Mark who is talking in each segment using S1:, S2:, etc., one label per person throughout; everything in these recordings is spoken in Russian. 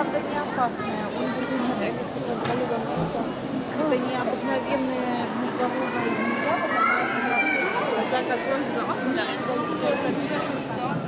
S1: правда, не опасная. Он будет не с болевым. Это необыкновенные микрофоны из металла, которые как за вас удаляются.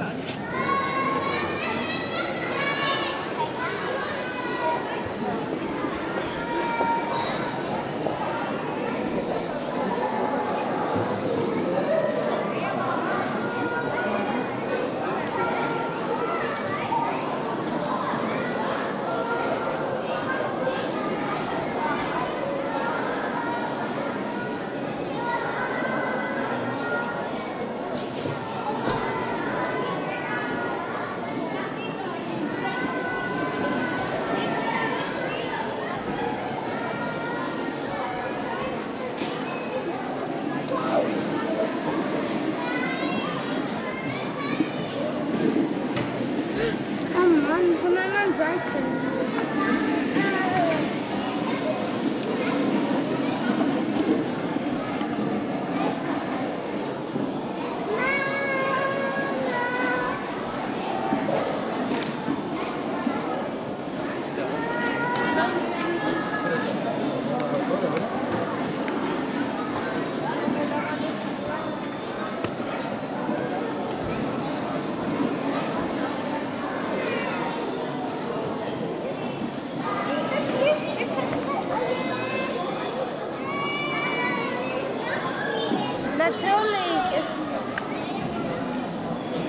S2: frightened.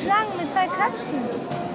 S2: Schlangen mit zwei Köpfen.